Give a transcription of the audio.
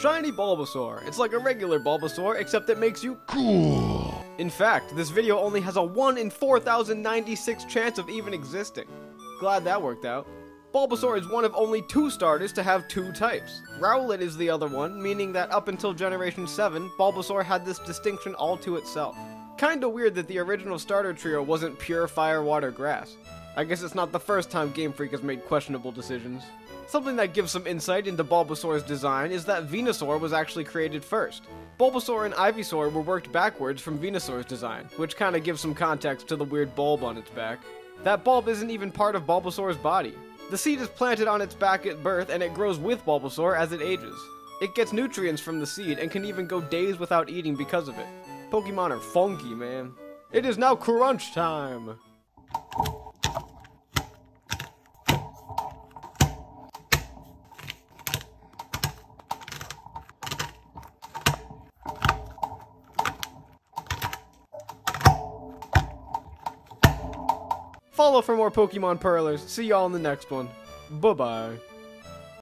Shiny Bulbasaur. It's like a regular Bulbasaur, except it makes you cool. In fact, this video only has a 1 in 4,096 chance of even existing. Glad that worked out. Bulbasaur is one of only two starters to have two types. Rowlet is the other one, meaning that up until Generation 7, Bulbasaur had this distinction all to itself. Kinda weird that the original starter trio wasn't pure fire, water, grass. I guess it's not the first time Game Freak has made questionable decisions. Something that gives some insight into Bulbasaur's design is that Venusaur was actually created first. Bulbasaur and Ivysaur were worked backwards from Venusaur's design, which kinda gives some context to the weird bulb on its back. That bulb isn't even part of Bulbasaur's body. The seed is planted on its back at birth and it grows with Bulbasaur as it ages. It gets nutrients from the seed and can even go days without eating because of it. Pokemon are funky, man. It is now crunch time! Follow for more Pokemon Perlers. See y'all in the next one. Bye-bye.